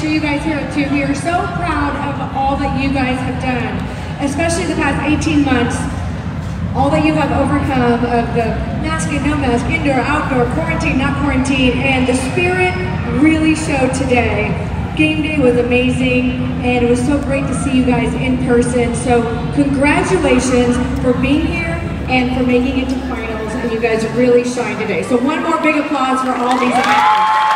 sure you guys hear it too. We are so proud of all that you guys have done, especially the past 18 months. All that you have overcome of the mask and no mask, indoor, outdoor, quarantine, not quarantine, and the spirit really showed today. Game day was amazing, and it was so great to see you guys in person. So congratulations for being here and for making it to finals, and you guys really shined today. So one more big applause for all these athletes.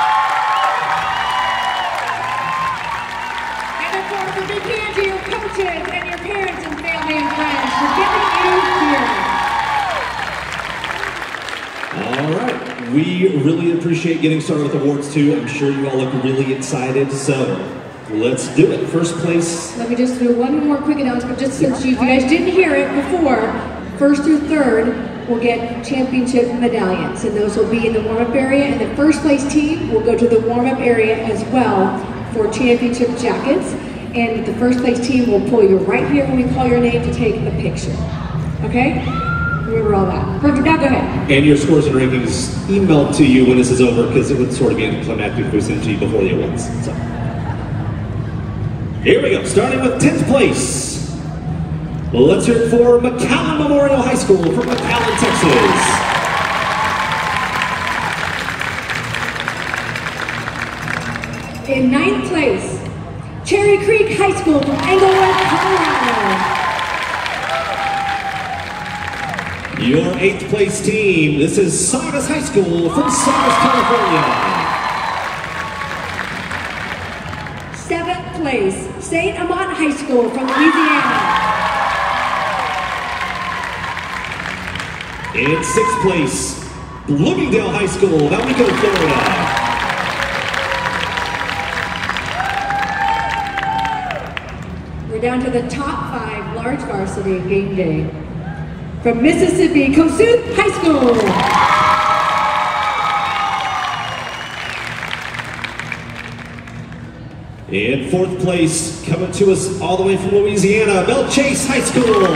A big hand to your coaches and your parents and family and friends for giving you here. All right. We really appreciate getting started with awards too. I'm sure you all look really excited. So let's do it. First place. Let me just do one more quick announcement, just since you, you guys didn't hear it before, first through third will get championship medallions, and those will be in the warm-up area, and the first place team will go to the warm-up area as well for championship jackets, and the first place team will pull you right here when we call your name to take a picture. Okay? Remember all that. Perfect, now go ahead. And your scores and rankings emailed to you when this is over because it would sort of be anticlimactic if we sent to you before the awards. So. Here we go, starting with 10th place. Let's hear it for McAllen Memorial High School from McAllen, Texas. In ninth place, Cherry Creek High School from Englewood, Colorado. Your eighth place team, this is Saugus High School from Saugus, California. Seventh place, St. Amant High School from Louisiana. In sixth place, Bloomingdale High School, Valrico, Florida. Down to the top five large varsity game day. From Mississippi, Kossuth High School. In fourth place, coming to us all the way from Louisiana, Belle Chasse High School.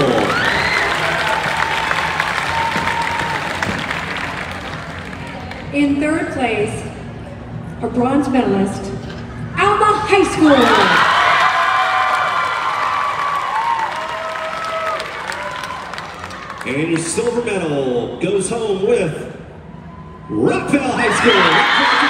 In third place, a bronze medalist, Alma High School. And your silver medal goes home with Rockville High School.